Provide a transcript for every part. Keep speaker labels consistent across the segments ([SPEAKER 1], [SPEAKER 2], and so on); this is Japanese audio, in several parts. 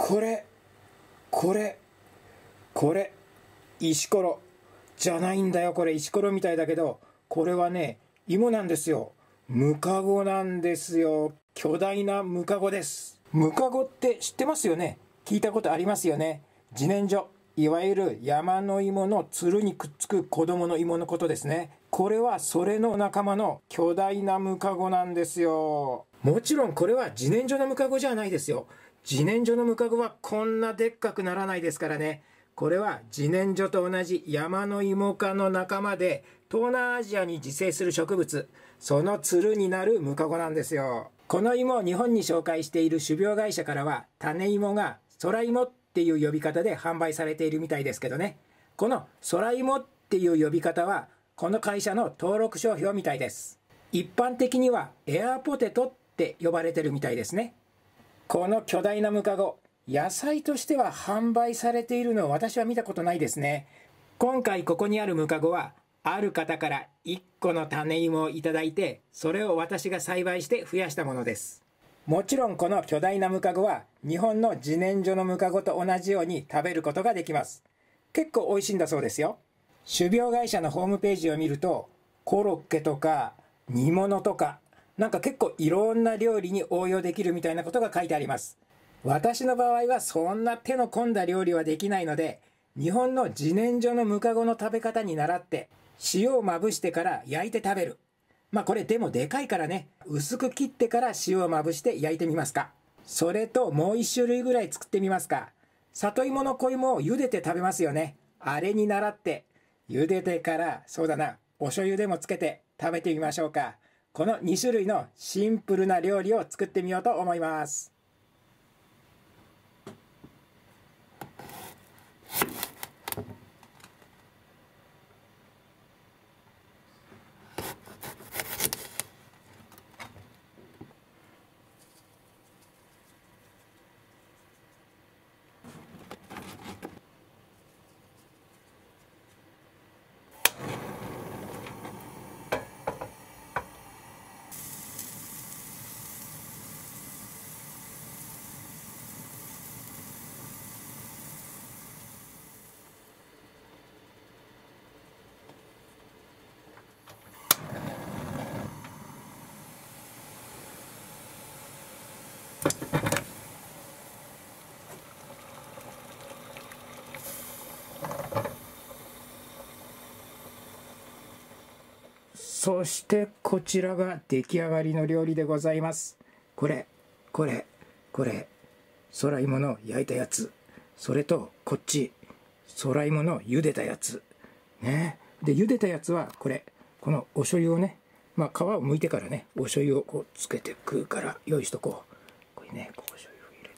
[SPEAKER 1] これこれこれ石ころじゃないんだよこれ。石ころみたいだけどこれはね芋なんですよ。ムカゴなんですよ。巨大なムカゴです。ムカゴって知ってますよね？聞いたことありますよね？自然薯。いわゆる山の芋のつるにくっつく子供の芋のことですね。これはそれの仲間の巨大なムカゴなんですよ。もちろんこれは自然薯のムカゴじゃないですよ。自然薯のムカゴはこんなでっかくならないですからね。これは自然薯と同じ山の芋科の仲間で東南アジアに自生する植物。そのつるになるムカゴなんですよ。この芋を日本に紹介している種苗会社からは種芋が空芋っていう呼び方で販売されているみたいですけどね。この空芋っていう呼び方はこの会社の登録商標みたいです。一般的にはエアポテトって呼ばれてるみたいですね。この巨大なムカゴ野菜としては販売されているのを私は見たことないですね。今回ここにあるムカゴはある方から1個の種芋をいただいてそれを私が栽培して増やしたものです。もちろんこの巨大なムカゴは日本の自然薯のムカゴと同じように食べることができます。結構美味しいんだそうですよ。種苗会社のホームページを見るとコロッケとか煮物とかなんか結構いろんな料理に応用できるみたいなことが書いてあります。私の場合はそんな手の込んだ料理はできないので日本の自然薯のムカゴの食べ方に倣って塩をまぶしてから焼いて食べる。まあこれでもでかいからね。薄く切ってから塩をまぶして焼いてみますか。それともう一種類ぐらい作ってみますか。里芋の小芋を茹でて食べますよね。あれに倣って茹でてからそうだなお醤油でもつけて食べてみましょうか。この2種類のシンプルな料理を作ってみようと思います。そしてこちらが出来上がりの料理でございます。これこれこれ。空芋の焼いたやつ。それとこっち。空芋の茹でたやつ。ね。で茹でたやつはこれこのお醤油をねまあ皮を剥いてからねお醤油をこうつけて食うから用意しとこう。これねこう醤油入れ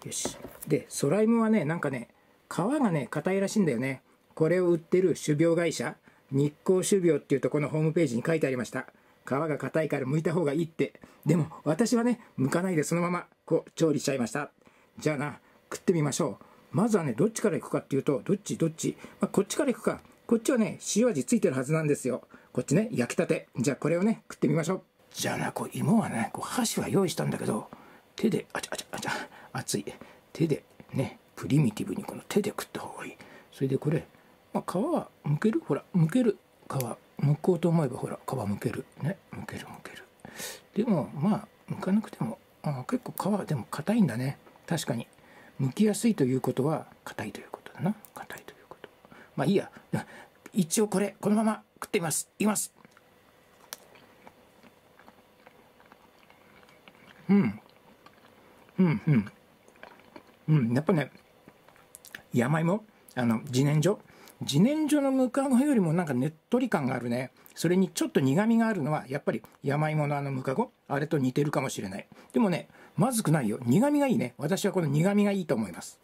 [SPEAKER 1] て。よし。で空芋はねなんかね皮がね硬いらしいんだよね。これを売ってる種苗会社日光種苗っていうとこのホームページに書いてありました。皮が硬いから剥いた方がいいって。でも私はね剥かないでそのままこう調理しちゃいました。じゃあな食ってみましょう。まずはねどっちからいくかっていうとどっちどっち、まあ、こっちからいくか。こっちはね塩味ついてるはずなんですよ。こっちね焼きたて。じゃあこれをね食ってみましょう。じゃあなこう芋はねこう箸は用意したんだけど手であちゃあちゃあちゃ熱い。手でねプリミティブにこの手で食った方がいい。それでこれまあ、皮は剥ける？ほら剥ける。皮剥こうと思えばほら皮剥ける。ね。剥ける剥ける。でもまあ剥かなくてもあ結構皮でも硬いんだね。確かに。剥きやすいということは硬いということだな。硬いということ。まあいいや。一応これこのまま食ってみます。います。うん。うんうん。うんやっぱね山芋？あの自然薯？自然薯のムカゴよりもなんかねっとり感があるね。それにちょっと苦みがあるのはやっぱり山芋のあのムカゴ？あれと似てるかもしれない。でもねまずくないよ。苦みがいいね。私はこの苦みがいいと思います。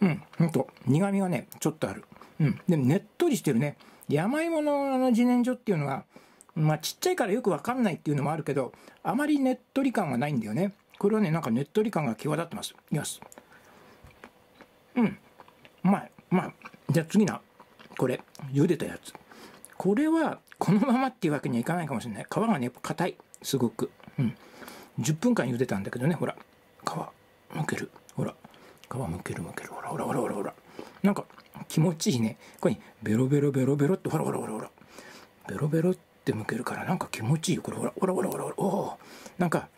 [SPEAKER 1] うんほんと。苦みがねちょっとある。うん。でもねっとりしてるね。山芋のあの自然薯っていうのはまあちっちゃいからよくわかんないっていうのもあるけどあまりねっとり感はないんだよね。これはねなんかねっとり感が際立ってます。いきます。うん。まいまあじゃあ次な。これ茹でたやつ。これはこのままっていうわけにはいかないかもしれない。皮がね硬い。すごく。うん。10分間茹でたんだけどねほら。皮むける。ほら。皮むけるむける。ほらほらほらほらほら。なんか気持ちいいね。ここにベロベロベロベロってほらほらほらほら。ベロベロってむけるからなんか気持ちいいよこれ。ほらほらほらほらほら。おお。なんか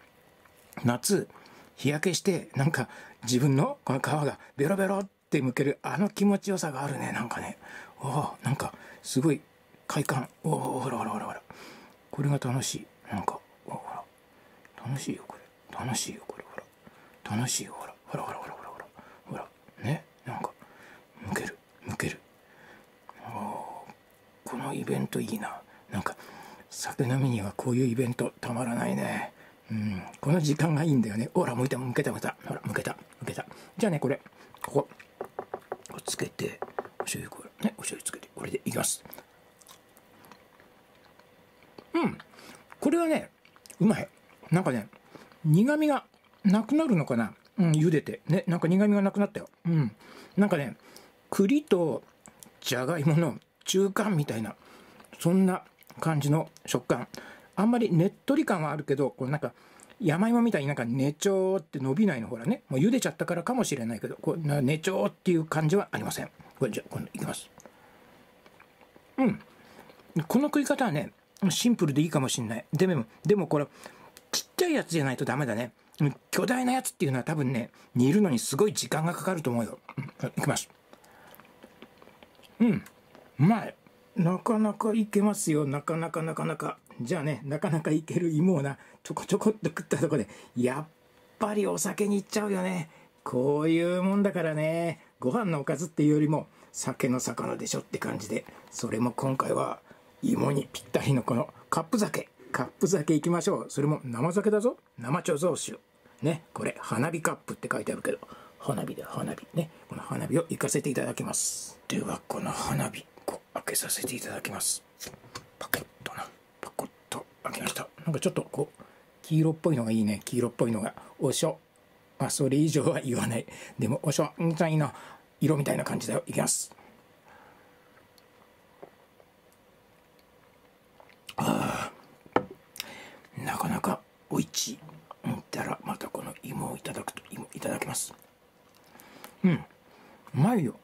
[SPEAKER 1] 夏日焼けしてなんか自分のこの皮がベロベロってむけるあの気持ちよさがあるね。なんかね。おおなんかすごい快感。おおほらほらほらほら。これが楽しい。なんかおほら。楽しいよこれ。楽しいよこれ。ほら。楽しいよほら。ほらほらほらほらほら。ほら。ね。なんかむける。むける。おこのイベントいいな。なんか酒飲みにはこういうイベントたまらないね。うん、この時間がいいんだよね。ほら、向いた、向けた、向けた。ほら、向けた、向けた。じゃあね、これ、ここ、つけて、お醤油、これ、ね、お醤油つけて、これでいきます。うん、これはね、うまい。なんかね、苦味がなくなるのかな。うん、茹でて。ね、なんか苦味がなくなったよ。うん。なんかね、栗とじゃがいもの中間みたいな、そんな感じの食感。あんまりねっとり感はあるけどこうなんか山芋みたいになんかねちょーって伸びないのほらね。もう茹でちゃったからかもしれないけどこうねちょーっていう感じはありません。これじゃあ今度いきます。うん。この食い方はねシンプルでいいかもしんない。でもでもこれちっちゃいやつじゃないとダメだね。巨大なやつっていうのは多分ね煮るのにすごい時間がかかると思うよ、うん、いきます。うん。うまい。なかなかいけますよ。なかなかなかなか。じゃあねなかなかいける芋をなちょこちょこっと食ったとこでやっぱりお酒に行っちゃうよね。こういうもんだからね。ご飯のおかずっていうよりも酒の魚でしょって感じでそれも今回は芋にぴったりのこのカップ酒。カップ酒いきましょう。それも生酒だぞ。生貯蔵酒ねこれ花火カップって書いてあるけど花火だ花火。ねこの花火を行かせていただきます。ではこの花火こう開けさせていただきます。パケットな開けました。なんかちょっとこう黄色っぽいのがいいね。黄色っぽいのが。おしょ。まあそれ以上は言わない。でもおしょ。みたいな色みたいな感じだよ。いきます。あなかなかおいしいったらまたこの芋をいただくと芋いただきます。うん。うまいよ。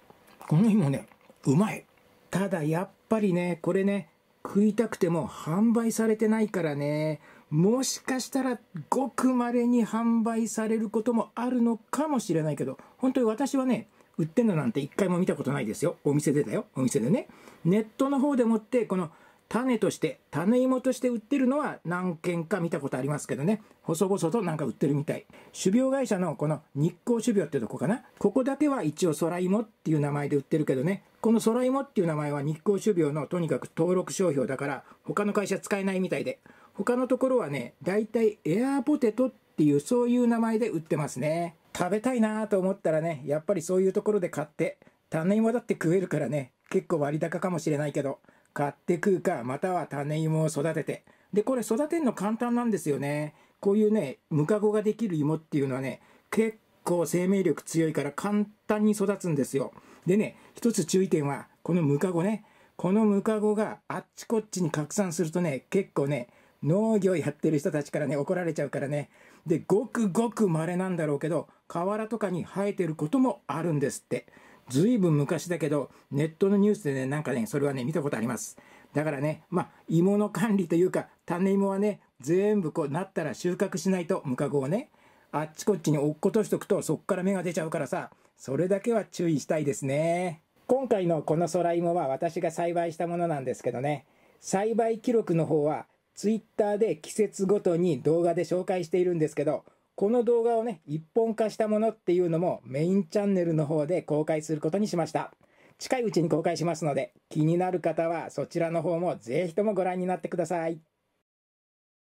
[SPEAKER 1] この芋ねうまい。ただやっぱりねこれね食いたくても販売されてないからね。もしかしたらごく稀に販売されることもあるのかもしれないけど本当に私はね売ってんのなんて一回も見たことないですよ。お店でだよ。お店でね。ネットの方でもってこの種として種芋として売ってるのは何件か見たことありますけどね。細々となんか売ってるみたい。種苗会社のこの日光種苗ってとこかな。ここだけは一応空芋っていう名前で売ってるけどね。この空芋っていう名前は日光種苗のとにかく登録商標だから他の会社使えないみたいで。他のところはねだいたいエアーポテトっていうそういう名前で売ってますね。食べたいなと思ったらねやっぱりそういうところで買って種芋だって食えるからね結構割高かもしれないけど。買って食うか、または種芋を育てて。で、これ育てるの簡単なんですよね。こういうね、ムカゴができる芋っていうのはね、結構生命力強いから簡単に育つんですよ。でね、一つ注意点は、このムカゴね、このムカゴがあっちこっちに拡散するとね、結構ね、農業やってる人たちからね、怒られちゃうからね。で、ごくごく稀なんだろうけど、河原とかに生えてることもあるんですって。ずいぶん昔だけど、ネットのニュースでね、なんかね、それはね、見たことあります。だからね、まあ、芋の管理というか、種芋はね、全部こうなったら収穫しないと、ムカゴをね、あっちこっちに落っことしとくと、そっから芽が出ちゃうからさ、それだけは注意したいですね。今回のこの空芋は私が栽培したものなんですけどね、栽培記録の方は、ツイッターで季節ごとに動画で紹介しているんですけど、この動画をね、一本化したものっていうのもメインチャンネルの方で公開することにしました。近いうちに公開しますので、気になる方はそちらの方もぜひともご覧になってください。